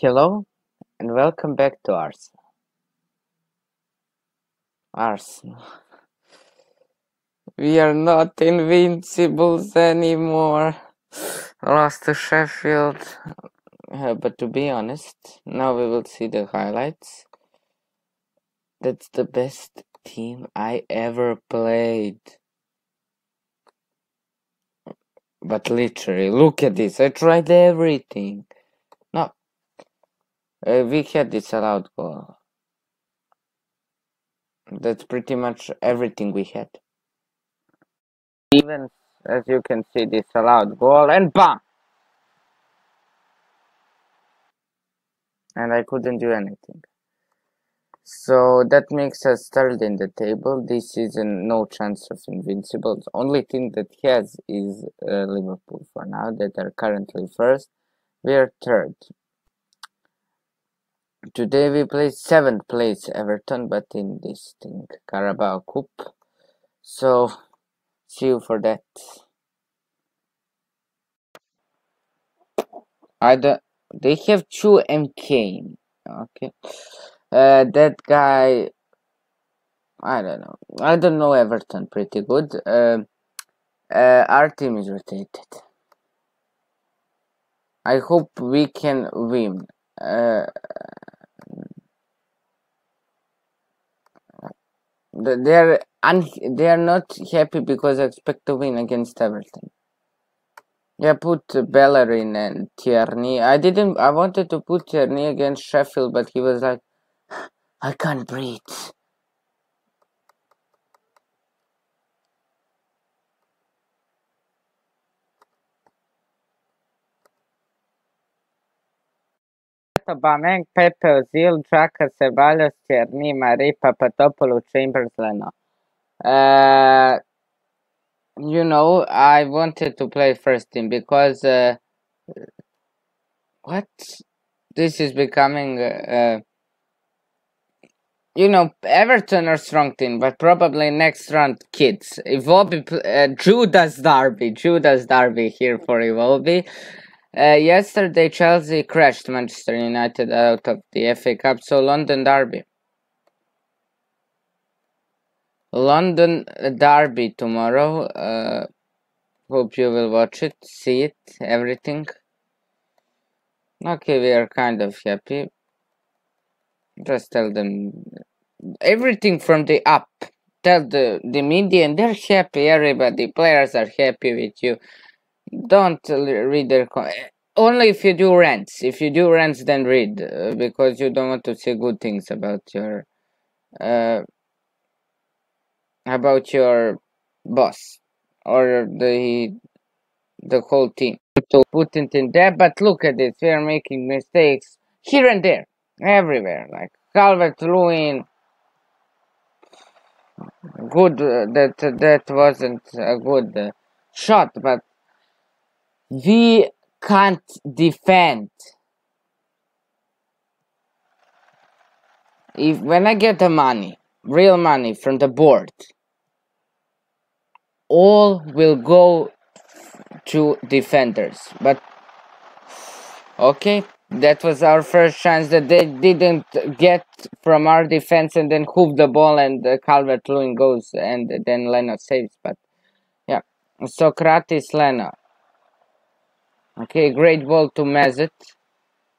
Hello and welcome back to Arsenal. Arsenal. We are not invincibles anymore. Lost to Sheffield. Uh, but to be honest, now we will see the highlights. That's the best team I ever played. But literally, look at this. I tried everything. Uh, we had this allowed goal. That's pretty much everything we had. Even as you can see, this allowed goal and bam! And I couldn't do anything. So that makes us third in the table. This season, no chance of invincibles. Only thing that has is uh, Liverpool for now, that are currently first. We are third. Today we play seventh place Everton, but in this thing, Carabao Cup. So, see you for that. I don't, they have two MK. Okay. Uh, that guy, I don't know. I don't know Everton pretty good. Uh, uh, our team is rotated. I hope we can win. Uh, they're un- they are not happy because I expect to win against Everton. Yeah, put Bellerin and Tierney. I didn't. I wanted to put Tierney against Sheffield, but he was like, I can't breathe. Aubameyang, Pepe, Ozil, Xhaka, Ceballos, Tierney, Mari, Papadopoulou, Chambers, Leno. Uh, you know, I wanted to play first team because uh, what? This is becoming uh, you know, Everton are strong team, but probably next round kids. Iwobi, uh, Judas Derby, Judas Derby here for Iwobi. Uh, yesterday, Chelsea crashed Manchester United out of the FA Cup, so London Derby. London Derby tomorrow. Uh, hope you will watch it, see it, everything. Okay, we are kind of happy. Just tell them everything from the up. Tell the, the media and they're happy, everybody, players are happy with you. Don't read their only if you do rants. If you do rants, then read uh, because you don't want to say good things about your uh, about your boss or the the whole team to put it in there. But look at this, we are making mistakes here and there, everywhere. Like Calvert Lewin, good uh, that that wasn't a good uh, shot, but we can't defend. If when I get the money, real money from the board, all will go to defenders. But okay, that was our first chance that they didn't get from our defense and then hoof the ball and uh, Calvert Lewin goes and then Leno saves. But yeah, Sokratis Leno. Okay, great ball to Mesut.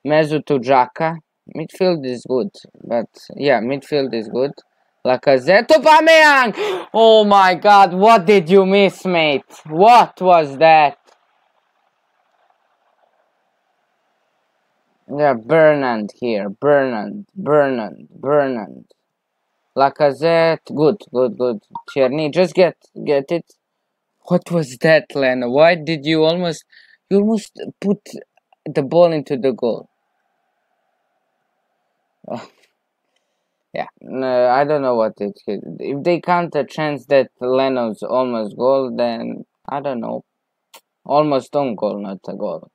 Mesut to Xhaka. Midfield is good, but yeah, midfield is good. Lacazette to Aubameyang! Oh my god, what did you miss, mate? What was that? Yeah, Bernard here. Bernard, Bernard, Bernard. Lacazette, good, good, good. Tierney, just get, get it. What was that, Leno? Why did you almost, you almost put the ball into the goal? Oh. Yeah, no, I don't know what it. If they count a chance that Leno's almost goal, then I don't know. Almost on goal, not a goal.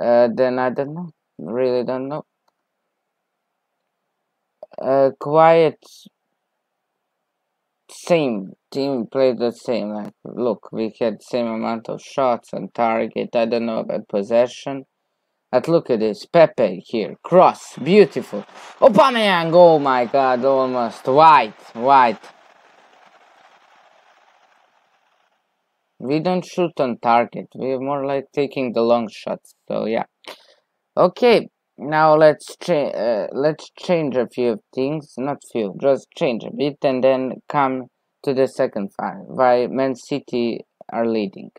Uh, then I don't know really don't know. Uh, quiet same team played the same like look we had same amount of shots on target i don't know about possession But look at this. Pepe here. Cross. Beautiful. Aubameyang. Oh my god. Almost. White. White. We don't shoot on target. We're more like taking the long shots. So yeah. Okay. Now let's change. Uh, let's change a few things. Not few. Just change a bit and then come to the second five. Why Man City are leading.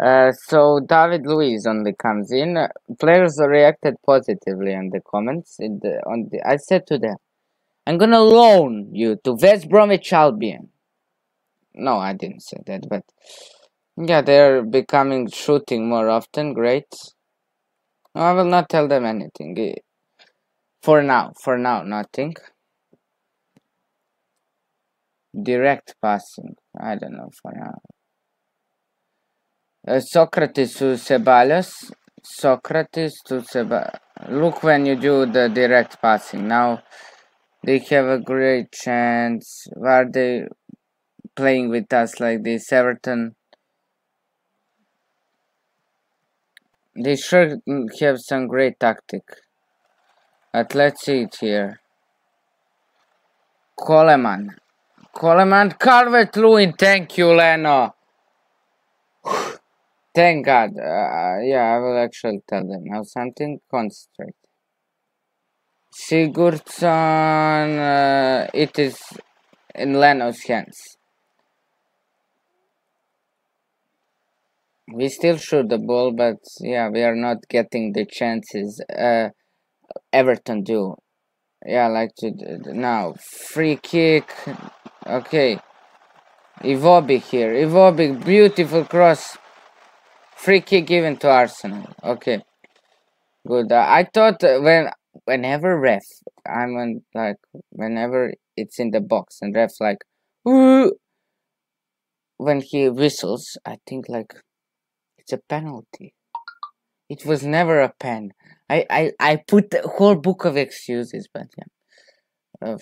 Uh, so David Luiz only comes in. Players reacted positively on the comments. The, on the, I said to them, "I'm gonna loan you to West Bromwich Albion." No, I didn't say that, but yeah, they're becoming shooting more often. Great. I will not tell them anything. For now, for now, nothing. Direct passing. I don't know for now. Uh, Sokratis to Ceballos. Sokratis to Ceballos. Look when you do the direct passing. Now they have a great chance. Why are they playing with us like this? Everton. They sure have some great tactic. But let's see it here. Coleman. Coleman Calvert-Lewin. Thank you, Leno. Thank God. Uh, yeah, I will actually tell them now something. Concentrate. Sigurdsson, uh, it is in Leno's hands. We still shoot the ball, but yeah, we are not getting the chances uh, Everton do. Yeah, like to now free kick. Okay, Iwobi here. Iwobi, beautiful cross Free kick given to Arsenal. Okay. Good. Uh, I thought when whenever ref, I'm on like whenever it's in the box and ref like, Ooh! when he whistles, I think like it's a penalty. It was never a pen. I I I put the whole book of excuses, but yeah. Uh,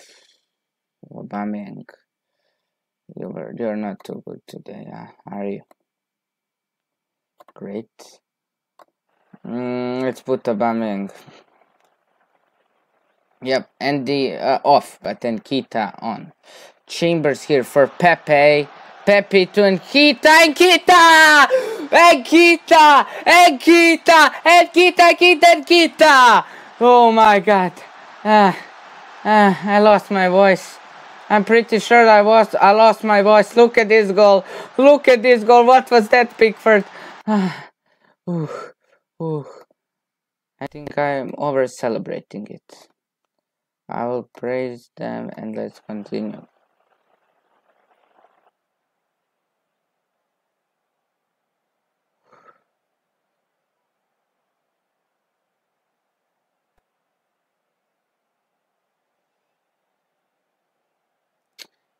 Aubameyang, you were you're not too good today, uh, are you? Great. Mm, let's put Aubameyang. Yep, and the uh, off, but then Kita on. Chambers here for Pepe. Pepe to Nketiah, Nketiah! Nketiah! Nketiah! Nketiah, Nketiah, Nketiah! Oh my god. Ah, ah, I lost my voice. I'm pretty sure I was I lost my voice. Look at this goal. Look at this goal. What was that, Pickford? ooh, ooh. I think I'm over celebrating it. I will praise them and let's continue.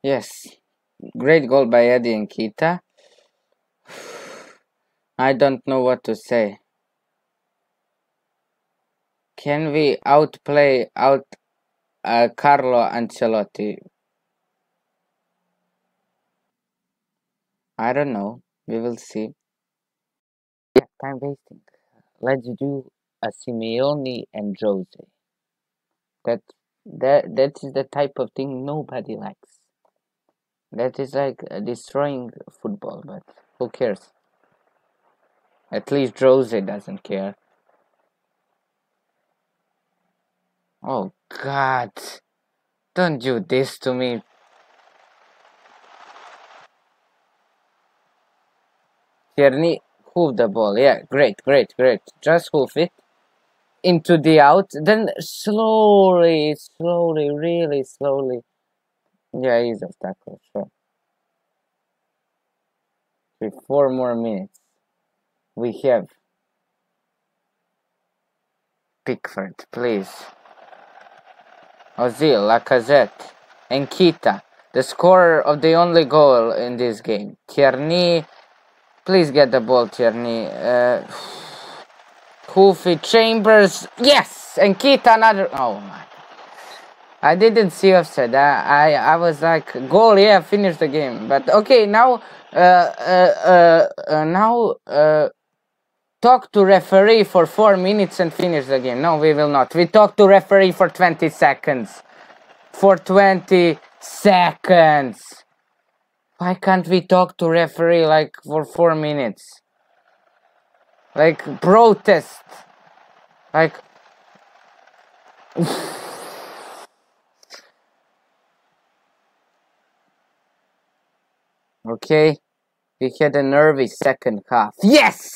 Yes, great goal by Eddie Nketiah. I don't know what to say. Can we outplay out uh, Carlo Ancelotti? I don't know. We will see. Yeah, time wasting. Let's do a Simeone and Jose. That that that is the type of thing nobody likes. That is like uh, destroying football, but who cares? At least Jose doesn't care. Oh God. Don't do this to me. Tierney, hoof the ball. Yeah, great, great, great. Just hoof it into the out. Then slowly, slowly, really slowly. Yeah, he's a tackle, sure. Three, four more minutes we have Pickford, please. Ozil, Lacazette, and Kita, the scorer of the only goal in this game. Tierney, please get the ball, Tierney. Uh, Kofi Chambers, yes, and Kita another. Oh my! I didn't see offside. I, I I was like goal, yeah, finish the game. But okay, now uh uh uh, uh now uh talk to referee for four minutes and finish the game. No, we will not. We talk to referee for 20 seconds. For 20 seconds. Why can't we talk to referee like for four minutes? Like protest. Like Okay. We had a nervy second half. Yes!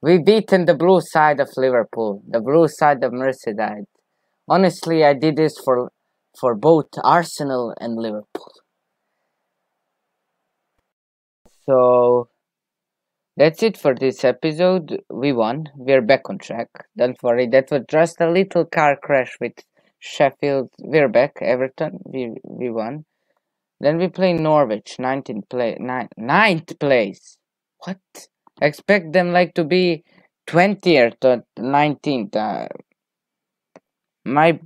We beaten the blue side of Liverpool, the blue side of Merseyside. Honestly, I did this for for both Arsenal and Liverpool. So that's it for this episode. We won. We're back on track. Don't worry, that was just a little car crash with Sheffield. We're back. Everton. We we won. Then we play Norwich, 19th place, ninth place. What? Expect them like to be 20th or 19th. Uh, my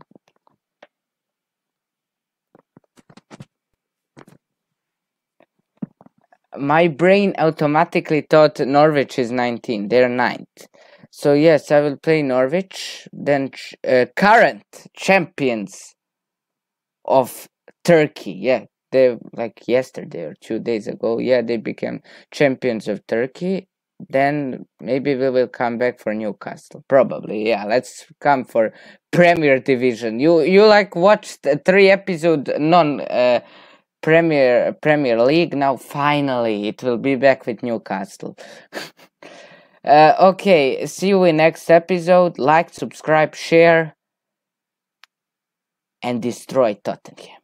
my brain automatically thought Norwich is 19. They're ninth. So yes, I will play Norwich. Then uh, current champions of Turkey. Yeah, they like yesterday or two days ago. Yeah, they became champions of Turkey. Then maybe we will come back for Newcastle. Probably, yeah. Let's come for Premier Division. You you like watched three episode non uh, Premier Premier League. Now finally it will be back with Newcastle. uh, okay, see you in next episode. Like, subscribe, share, and destroy Tottenham.